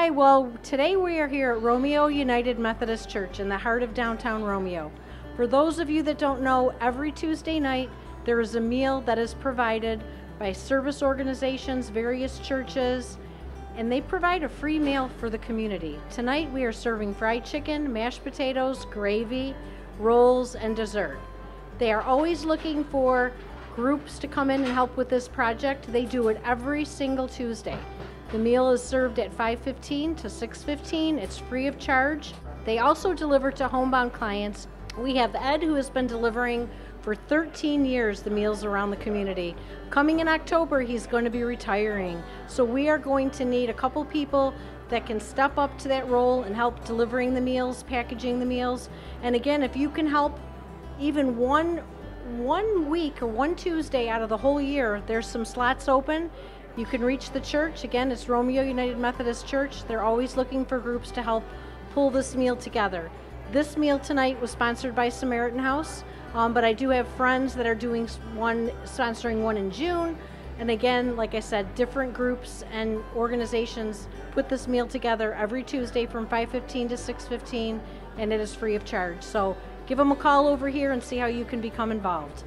Hi, well, today we are here at Romeo United Methodist Church in the heart of downtown Romeo. For those of you that don't know, every Tuesday night there is a meal that is provided by service organizations, various churches, and they provide a free meal for the community. Tonight we are serving fried chicken, mashed potatoes, gravy, rolls, and dessert. They are always looking for groups to come in and help with this project. They do it every single Tuesday. The meal is served at 5:15 to 6:15. It's free of charge. They also deliver to homebound clients. We have Ed who has been delivering for 13 years the meals around the community. Coming in October, he's going to be retiring. So we are going to need a couple people that can step up to that role and help delivering the meals, packaging the meals. And again, if you can help even one one week or one Tuesday out of the whole year, there's some slots open. You can reach the church. Again, it's Romeo United Methodist Church. They're always looking for groups to help pull this meal together. This meal tonight was sponsored by Samaritan House, um, but I do have friends that are doing one, sponsoring one in June. And again, like I said, different groups and organizations put this meal together every Tuesday from 5:15 to 6:15, and it is free of charge. So give them a call over here and see how you can become involved.